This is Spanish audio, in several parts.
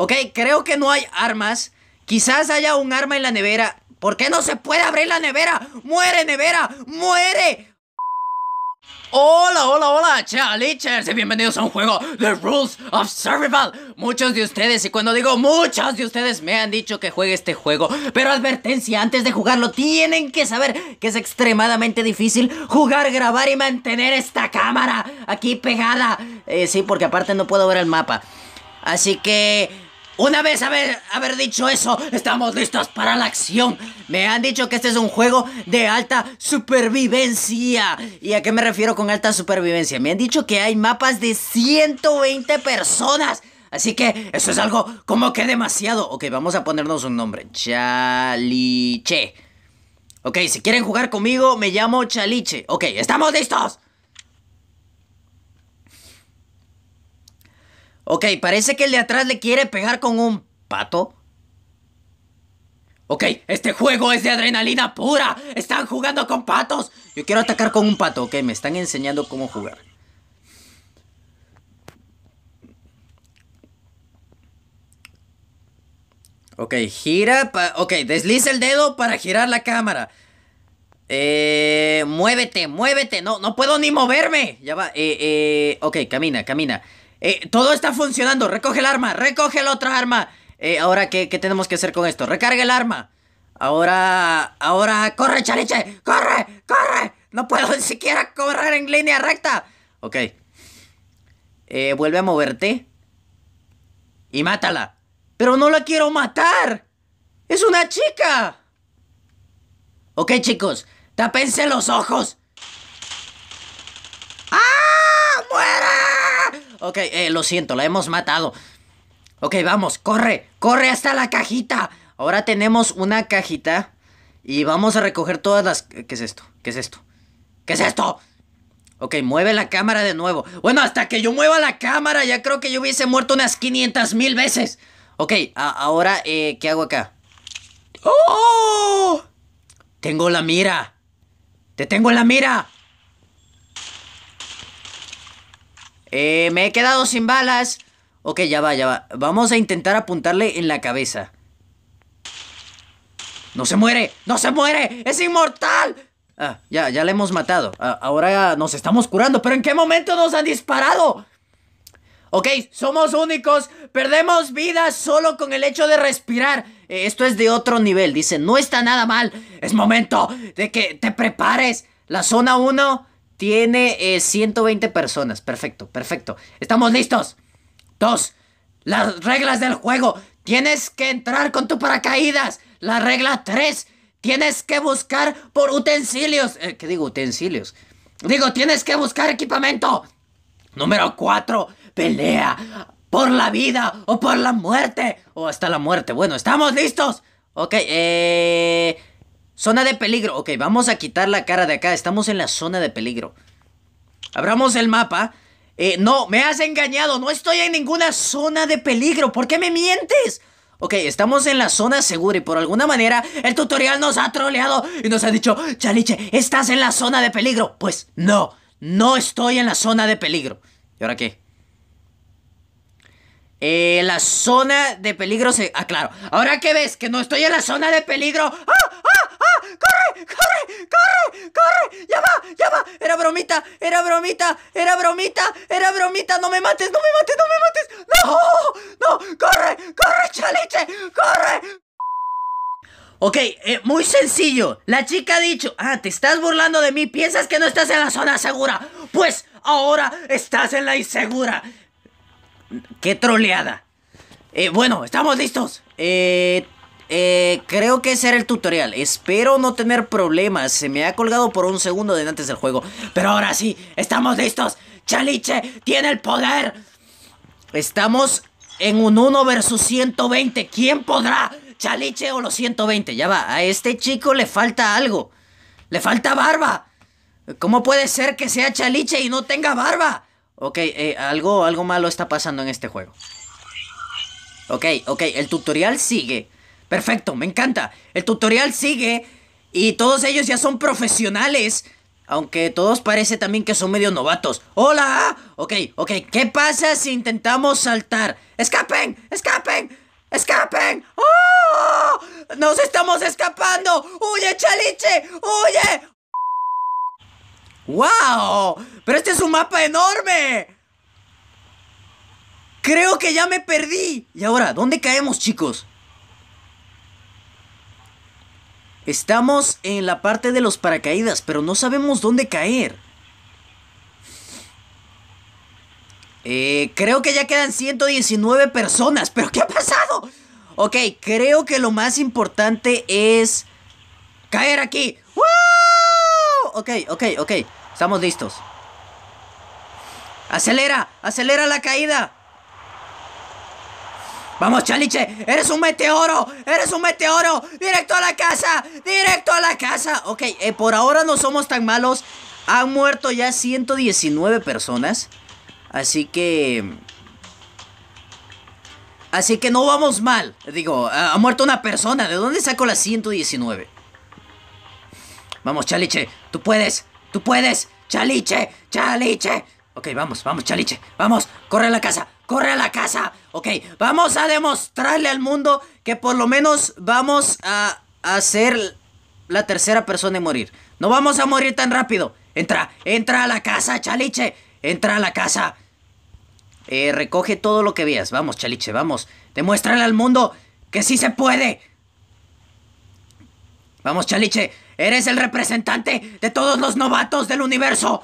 Ok, creo que no hay armas. Quizás haya un arma en la nevera. ¿Por qué no se puede abrir la nevera? ¡Muere, nevera! ¡Muere! Hola, hola, hola, chalichers y bienvenidos a un juego The Rules of Survival. Muchos de ustedes, y cuando digo muchos de ustedes, me han dicho que juegue este juego. Pero advertencia, antes de jugarlo tienen que saber que es extremadamente difícil jugar, grabar y mantener esta cámara aquí pegada. Eh, sí, porque aparte no puedo ver el mapa. Así que una vez haber, dicho eso, estamos listos para la acción. Me han dicho que este es un juego de alta supervivencia. ¿Y a qué me refiero con alta supervivencia? Me han dicho que hay mapas de 120 personas. Así que eso es algo como que demasiado. Ok, vamos a ponernos un nombre. Chaliche. Ok, si quieren jugar conmigo, me llamo Chaliche. Ok, ¿estamos listos? Ok, parece que el de atrás le quiere pegar con un pato. Ok, este juego es de adrenalina pura. Están jugando con patos. Yo quiero atacar con un pato. Ok, me están enseñando cómo jugar. Ok, gira. ok, desliza el dedo para girar la cámara. Eh, muévete, muévete. No, no puedo ni moverme. Ya va. Eh, eh, ok, camina, camina. Eh, todo está funcionando. Recoge el arma. Recoge la otra arma. Eh, ahora, ¿qué, tenemos que hacer con esto? Recarga el arma. Ahora, ahora, corre, chaliche. Corre, corre. No puedo ni siquiera correr en línea recta. Ok. Eh, vuelve a moverte. Y mátala. Pero no la quiero matar. Es una chica. Ok, chicos. Tápense los ojos. ¡Ah! ¡Muere! Ok, eh, lo siento, la hemos matado. Ok, vamos, corre, corre hasta la cajita. Ahora tenemos una cajita y vamos a recoger todas las... ¿Qué es esto? ¿Qué es esto? ¿Qué es esto? Ok, mueve la cámara de nuevo. Bueno, hasta que yo mueva la cámara, ya creo que yo hubiese muerto unas 500 mil veces. Ok, ahora, eh, ¿qué hago acá? ¡Oh! Tengo la mira. Te tengo en la mira. Eh, me he quedado sin balas. Ok, ya va, ya va. Vamos a intentar apuntarle en la cabeza. ¡No se muere! ¡No se muere! ¡Es inmortal! Ah, ya, ya le hemos matado. Ah, ahora nos estamos curando. ¿Pero en qué momento nos han disparado? Ok, somos únicos. Perdemos vidas solo con el hecho de respirar. Eh, esto es de otro nivel. Dice, no está nada mal. Es momento de que te prepares. La zona 1 tiene 120 eh, personas. Perfecto, perfecto. ¿Estamos listos? Dos. Las reglas del juego. Tienes que entrar con tu paracaídas. La regla 3. Tienes que buscar por utensilios. Eh, ¿Qué digo? Utensilios. Digo, tienes que buscar equipamiento. Número 4. Pelea por la vida o por la muerte. O hasta la muerte. Bueno, ¿estamos listos? Ok, eh... Zona de peligro. Ok, vamos a quitar la cara de acá. Estamos en la zona de peligro. Abramos el mapa. Eh, no, me has engañado. No estoy en ninguna zona de peligro. ¿Por qué me mientes? Ok, estamos en la zona segura y por alguna manera el tutorial nos ha troleado y nos ha dicho, Chaliche, estás en la zona de peligro. Pues no, no estoy en la zona de peligro. ¿Y ahora qué? Eh, la zona de peligro se... Ah, claro. Ahora que ves que no estoy en la zona de peligro... ¡Ah! ¡Corre! ¡Corre! ¡Corre! ¡Ya va! ¡Ya va! Era bromita, era bromita, era bromita, era bromita. No me mates, no me mates, no me mates. ¡No! ¡No! ¡Corre! ¡Corre, chaliche! ¡Corre! Ok, eh, muy sencillo. La chica ha dicho, ah, te estás burlando de mí, piensas que no estás en la zona segura. Pues ahora estás en la insegura. ¡Qué troleada! Eh, bueno, estamos listos. Eh, eh, creo que ese era el tutorial. Espero no tener problemas. Se me ha colgado por un segundo de antes del juego. Pero ahora sí, estamos listos. Chaliche tiene el poder. Estamos en un 1 versus 120. ¿Quién podrá? Chaliche o los 120. Ya va, a este chico le falta algo. Le falta barba. ¿Cómo puede ser que sea Chaliche y no tenga barba? Ok, eh, algo, algo malo está pasando en este juego. Ok, ok, el tutorial sigue. Perfecto, me encanta. El tutorial sigue y todos ellos ya son profesionales. Aunque todos parece también que son medio novatos. ¡Hola! Ok, ok. ¿Qué pasa si intentamos saltar? ¡Escapen! ¡Escapen! ¡Escapen! ¡Oh! ¡Nos estamos escapando! ¡Huye, Chaliche! ¡Huye! ¡Wow! ¡Pero este es un mapa enorme! Creo que ya me perdí. ¿Y ahora? ¿Dónde caemos, chicos? Estamos en la parte de los paracaídas, pero no sabemos dónde caer. Eh, creo que ya quedan 119 personas, pero ¿qué ha pasado? Ok, creo que lo más importante es caer aquí. ¡Wow! Ok, ok, ok. Estamos listos. Acelera, acelera la caída. Vamos, Chaliche, eres un meteoro, eres un meteoro. Directo a la casa, directo a la casa. Ok, eh, por ahora no somos tan malos. Han muerto ya 119 personas. Así que... Así que no vamos mal. Digo, ha, muerto una persona. ¿De dónde saco las 119? Vamos, Chaliche, tú puedes, tú puedes. Chaliche, Chaliche. Ok, vamos, vamos, Chaliche. Vamos, corre a la casa, corre a la casa. Ok, vamos a demostrarle al mundo que por lo menos vamos a, a ser la tercera persona en morir. No vamos a morir tan rápido. Entra, entra a la casa, Chaliche. Entra a la casa. Eh, recoge todo lo que veas. Vamos, Chaliche, vamos. Demuéstrale al mundo que sí se puede. Vamos, Chaliche. Eres el representante de todos los novatos del universo.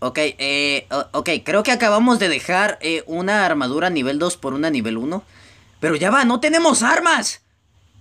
Ok, eh, ok, creo que acabamos de dejar eh, una armadura nivel 2 por una nivel 1. Pero ya va, no tenemos armas.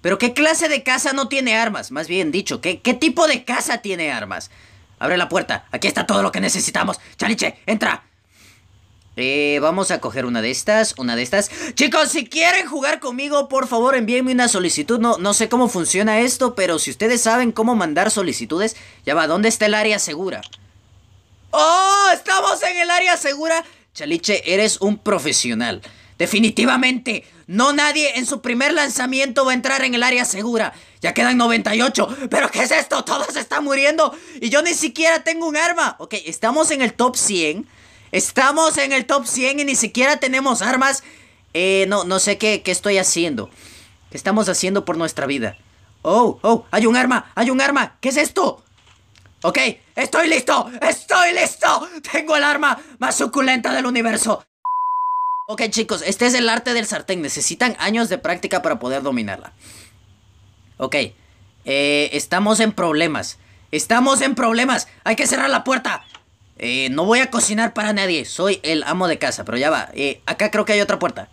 Pero ¿qué clase de casa no tiene armas? Más bien dicho, ¿qué, qué tipo de casa tiene armas? Abre la puerta, aquí está todo lo que necesitamos. Chaliche, entra. Eh, vamos a coger una de estas, una de estas. Chicos, si quieren jugar conmigo, por favor envíenme una solicitud. No, no sé cómo funciona esto, pero si ustedes saben cómo mandar solicitudes, ya va, ¿dónde está el área segura? ¡Oh! ¡Estamos en el área segura! Chaliche, eres un profesional. Definitivamente, no nadie en su primer lanzamiento va a entrar en el área segura. Ya quedan 98. ¿Pero qué es esto? Todos están muriendo. Y yo ni siquiera tengo un arma. Ok, estamos en el top 100. Estamos en el top 100 y ni siquiera tenemos armas. Eh, no, no sé qué, qué estoy haciendo. ¿Qué estamos haciendo por nuestra vida? Oh, oh, hay un arma, hay un arma. ¿Qué es esto? Ok, estoy listo, estoy listo. Tengo el arma más suculenta del universo. Ok chicos, este es el arte del sartén. Necesitan años de práctica para poder dominarla. Ok, eh, estamos en problemas. Estamos en problemas. Hay que cerrar la puerta. Eh, no voy a cocinar para nadie. Soy el amo de casa, pero ya va. Eh, acá creo que hay otra puerta.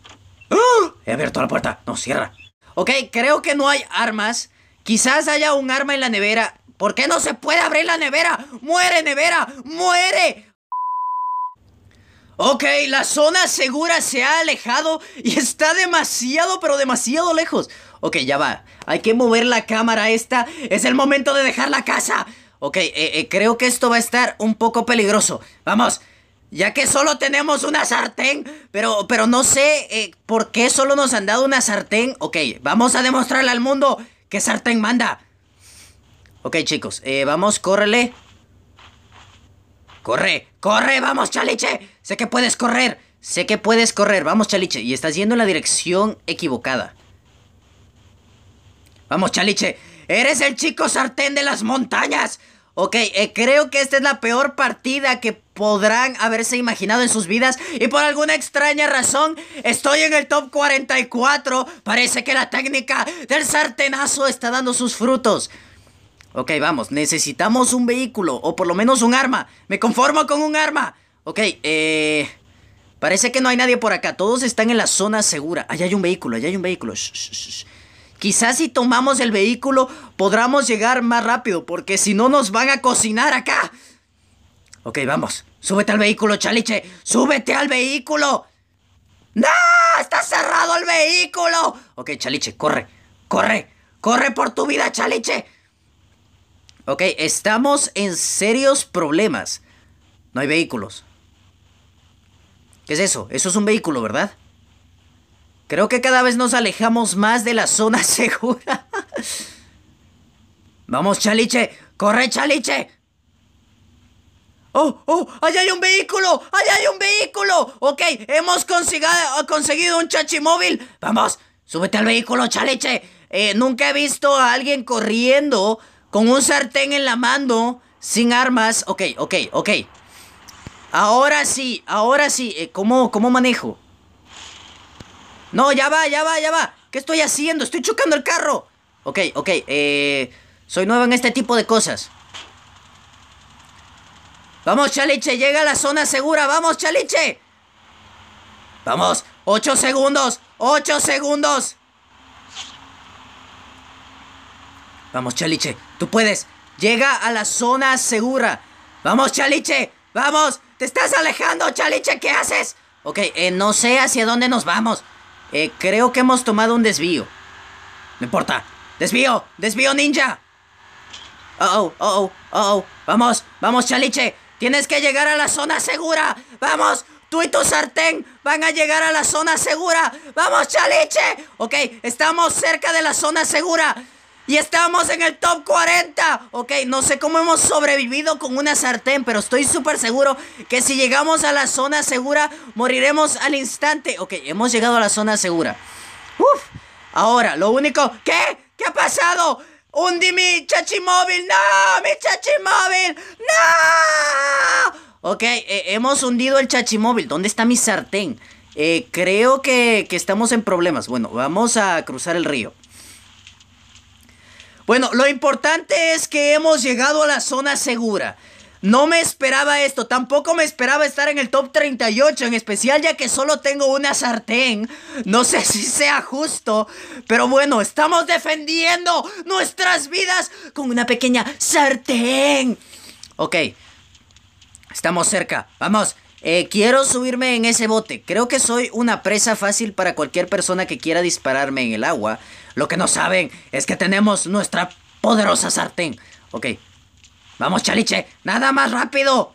¡Ah! He abierto la puerta. No, cierra. Ok, creo que no hay armas. Quizás haya un arma en la nevera. ¿Por qué no se puede abrir la nevera? ¡Muere, nevera! ¡Muere! Ok, la zona segura se ha alejado y está demasiado, pero demasiado lejos. Ok, ya va. Hay que mover la cámara esta. Es el momento de dejar la casa. Ok, eh, eh, creo que esto va a estar un poco peligroso. Vamos. Ya que solo tenemos una sartén, pero, pero no sé eh, por qué solo nos han dado una sartén. Ok, vamos a demostrarle al mundo que sartén manda. Ok, chicos, eh, vamos, córrele. Corre, corre, vamos, Chaliche. Sé que puedes correr. Sé que puedes correr. Vamos, Chaliche. Y estás yendo en la dirección equivocada. Vamos, Chaliche. Eres el chico sartén de las montañas. Ok, eh, creo que esta es la peor partida que podrán haberse imaginado en sus vidas y por alguna extraña razón estoy en el top 44. Parece que la técnica del sartenazo está dando sus frutos. Ok, vamos, necesitamos un vehículo o por lo menos un arma. Me conformo con un arma. Ok, eh... Parece que no hay nadie por acá. Todos están en la zona segura. Allá hay un vehículo, allá hay un vehículo. Quizás si tomamos el vehículo podamos llegar más rápido, porque si no nos van a cocinar acá. Ok, vamos. Súbete al vehículo, Chaliche. Súbete al vehículo. ¡No! ¡Está cerrado el vehículo! Ok, Chaliche, corre. Corre. Corre por tu vida, Chaliche. Ok, estamos en serios problemas. No hay vehículos. ¿Qué es eso? Eso es un vehículo, ¿verdad? Creo que cada vez nos alejamos más de la zona segura. Vamos, Chaliche. Corre, Chaliche. ¡Oh, oh! ¡Allá hay un vehículo! ¡Allá hay un vehículo! Ok, hemos conseguido un chachimóvil. Vamos, súbete al vehículo, chaleche. Eh, nunca he visto a alguien corriendo con un sartén en la mano, sin armas. Ok, ok, ok. Ahora sí, ahora sí. Eh, ¿cómo, ¿Cómo manejo? No, ya va, ya va, ya va. ¿Qué estoy haciendo? Estoy chocando el carro. Ok, ok. Eh, soy nuevo en este tipo de cosas. Vamos, Chaliche, llega a la zona segura. Vamos, Chaliche. Vamos, ocho segundos. Ocho segundos. Vamos, Chaliche, tú puedes. Llega a la zona segura. Vamos, Chaliche. Vamos. Te estás alejando, Chaliche. ¿Qué haces? Ok, eh, no sé hacia dónde nos vamos. Eh, creo que hemos tomado un desvío. No importa. Desvío. Desvío ninja. Oh, oh, oh, oh, Vamos, vamos, Chaliche. Tienes que llegar a la zona segura. Vamos, tú y tu sartén van a llegar a la zona segura. Vamos, Chaliche. Ok, estamos cerca de la zona segura. Y estamos en el top 40. Ok, no sé cómo hemos sobrevivido con una sartén, pero estoy súper seguro que si llegamos a la zona segura, moriremos al instante. Ok, hemos llegado a la zona segura. Uf. Ahora, lo único... ¿Qué? ¿Qué ha pasado? ¡Hundi mi chachimóvil! ¡No! ¡Mi chachimóvil! ¡No! Ok, eh, hemos hundido el chachimóvil. ¿Dónde está mi sartén? Eh, creo que, que estamos en problemas. Bueno, vamos a cruzar el río. Bueno, lo importante es que hemos llegado a la zona segura. No me esperaba esto, tampoco me esperaba estar en el top 38, en especial ya que solo tengo una sartén. No sé si sea justo, pero bueno, estamos defendiendo nuestras vidas con una pequeña sartén. Ok, estamos cerca, vamos. Eh, quiero subirme en ese bote. Creo que soy una presa fácil para cualquier persona que quiera dispararme en el agua. Lo que no saben es que tenemos nuestra poderosa sartén. Ok. Vamos, Chaliche. Nada más rápido.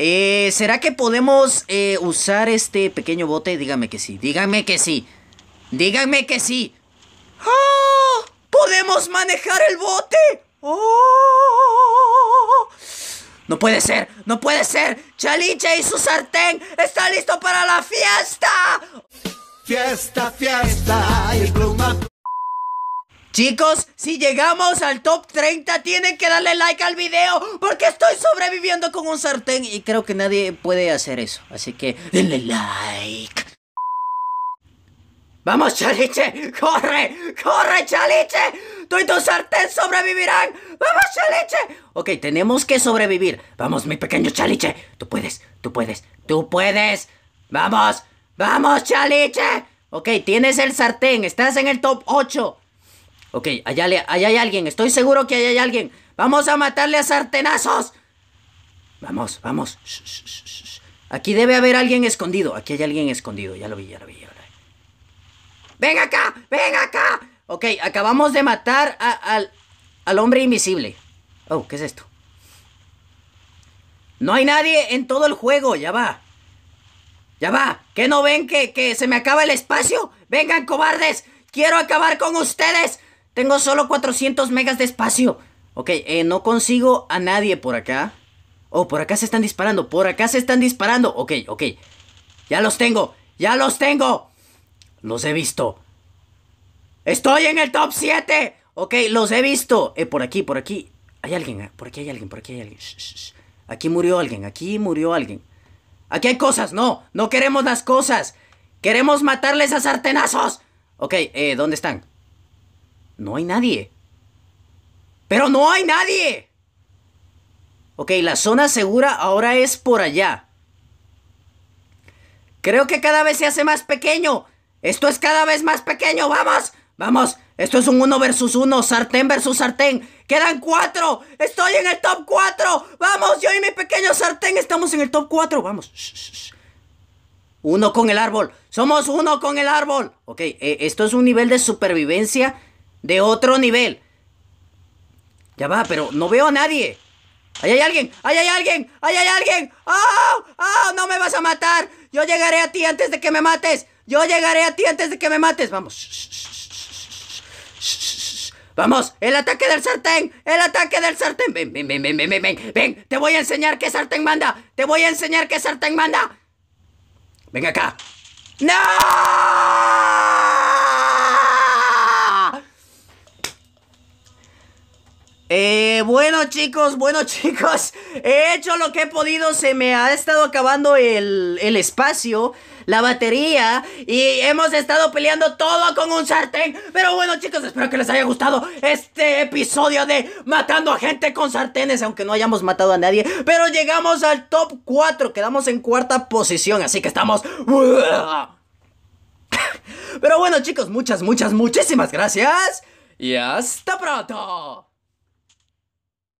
Eh, ¿Será que podemos eh, usar este pequeño bote? Dígame que sí. Díganme que sí. Díganme que sí. ¡Oh! ¡Podemos manejar el bote! ¡Oh! No puede ser, no puede ser. Chaliche y su sartén está listo para la fiesta. Fiesta, fiesta, y el Chicos, si llegamos al top 30 tienen que darle like al video porque estoy sobreviviendo con un sartén y creo que nadie puede hacer eso. Así que denle like. Vamos, Chaliche, corre, corre, Chaliche. Tú y tu sartén sobrevivirán. Vamos, Chaliche. Ok, tenemos que sobrevivir. Vamos, mi pequeño Chaliche. Tú puedes, tú puedes, tú puedes. Vamos, vamos, Chaliche. Ok, tienes el sartén, estás en el top 8. Ok, allá, hay alguien, estoy seguro que allá hay alguien. Vamos a matarle a sartenazos. Vamos, vamos. Aquí debe haber alguien escondido. Aquí hay alguien escondido. Ya lo vi, ya lo vi, ya lo vi. ¡Ven acá! ¡Ven acá! Ok, acabamos de matar al, al hombre invisible. Oh, ¿qué es esto? No hay nadie en todo el juego, ya va. Ya va. ¿Qué no ven que, que se me acaba el espacio? Vengan, cobardes. Quiero acabar con ustedes. Tengo solo 400 megas de espacio. Ok, eh, no consigo a nadie por acá. Oh, por acá se están disparando. Por acá se están disparando. Ok, ok. Ya los tengo. Ya los tengo. Los he visto. Estoy en el top 7. Ok, los he visto. Eh, por aquí, por aquí. Hay alguien. Eh, por aquí hay alguien. Por aquí hay alguien. Aquí murió alguien. Aquí murió alguien. Aquí hay cosas. No, no queremos las cosas. Queremos matarles a sartenazos. Ok, eh, ¿dónde están? No hay nadie. Pero no hay nadie. Ok, la zona segura ahora es por allá. Creo que cada vez se hace más pequeño. Esto es cada vez más pequeño. Vamos. Vamos. Esto es un uno versus uno. Sartén versus sartén. Quedan cuatro. Estoy en el top cuatro. Vamos. Yo y mi pequeño sartén estamos en el top cuatro. Vamos. Uno con el árbol. Somos uno con el árbol. Ok, eh, esto es un nivel de supervivencia de otro nivel. Ya va, pero no veo a nadie. ¡Ahí hay alguien! ¡Ahí hay alguien! ¡Ahí hay alguien! ¡Oh! ¡Oh! ¡No me vas a matar! Yo llegaré a ti antes de que me mates. Yo llegaré a ti antes de que me mates. Vamos. Vamos, el ataque del sartén, el ataque del sartén. Ven, ven, ven, ven, ven, ven, ven, ven. Te voy a enseñar qué sartén manda. Te voy a enseñar qué sartén manda. Ven acá. ¡No! Eh, bueno chicos, bueno chicos, he hecho lo que he podido, se me ha estado acabando el, el espacio, la batería y hemos estado peleando todo con un sartén. Pero bueno chicos, espero que les haya gustado este episodio de matando a gente con sartenes, aunque no hayamos matado a nadie. Pero llegamos al top 4, quedamos en cuarta posición, así que estamos... Pero bueno chicos, muchas, muchas, muchísimas gracias y hasta pronto.